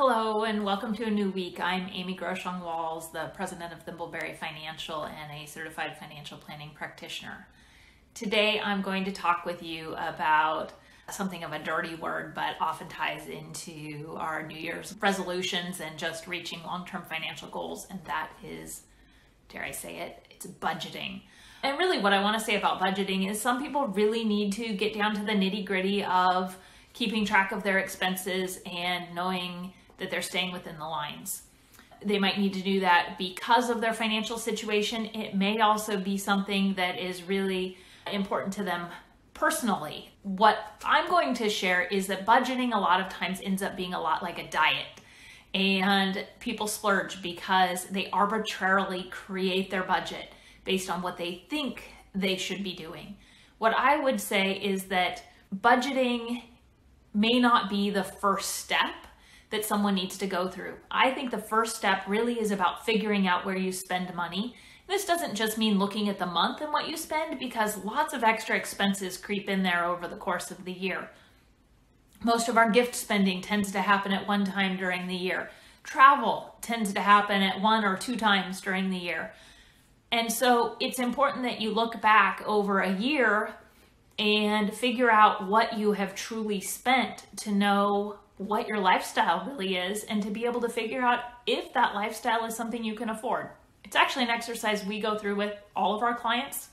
Hello and welcome to a new week. I'm Amy Groshong Walls, the president of Thimbleberry Financial and a certified financial planning practitioner. Today I'm going to talk with you about something of a dirty word, but often ties into our New Year's resolutions and just reaching long term financial goals, and that is, dare I say it, it's budgeting. And really, what I want to say about budgeting is some people really need to get down to the nitty gritty of keeping track of their expenses and knowing that they're staying within the lines. They might need to do that because of their financial situation. It may also be something that is really important to them personally. What I'm going to share is that budgeting a lot of times ends up being a lot like a diet. And people splurge because they arbitrarily create their budget based on what they think they should be doing. What I would say is that budgeting may not be the first step that someone needs to go through. I think the first step really is about figuring out where you spend money. This doesn't just mean looking at the month and what you spend because lots of extra expenses creep in there over the course of the year. Most of our gift spending tends to happen at one time during the year. Travel tends to happen at one or two times during the year. And so it's important that you look back over a year and figure out what you have truly spent to know what your lifestyle really is and to be able to figure out if that lifestyle is something you can afford. It's actually an exercise we go through with all of our clients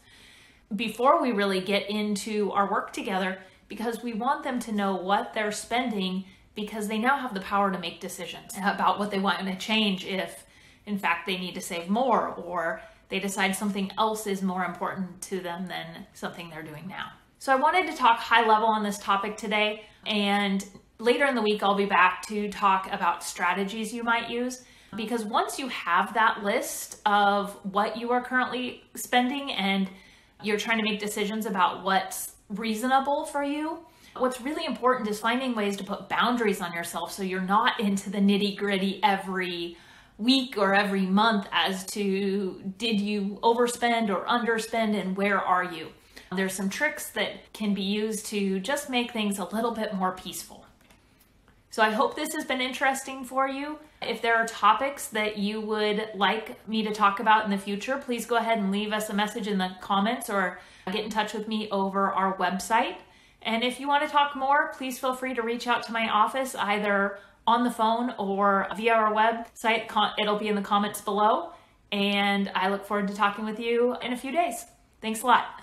before we really get into our work together because we want them to know what they're spending because they now have the power to make decisions about what they want to change if in fact they need to save more or they decide something else is more important to them than something they're doing now. So I wanted to talk high level on this topic today and Later in the week, I'll be back to talk about strategies you might use because once you have that list of what you are currently spending and you're trying to make decisions about what's reasonable for you, what's really important is finding ways to put boundaries on yourself so you're not into the nitty gritty every week or every month as to did you overspend or underspend and where are you. There's some tricks that can be used to just make things a little bit more peaceful. So I hope this has been interesting for you. If there are topics that you would like me to talk about in the future, please go ahead and leave us a message in the comments or get in touch with me over our website. And if you want to talk more, please feel free to reach out to my office either on the phone or via our website. It'll be in the comments below. And I look forward to talking with you in a few days. Thanks a lot.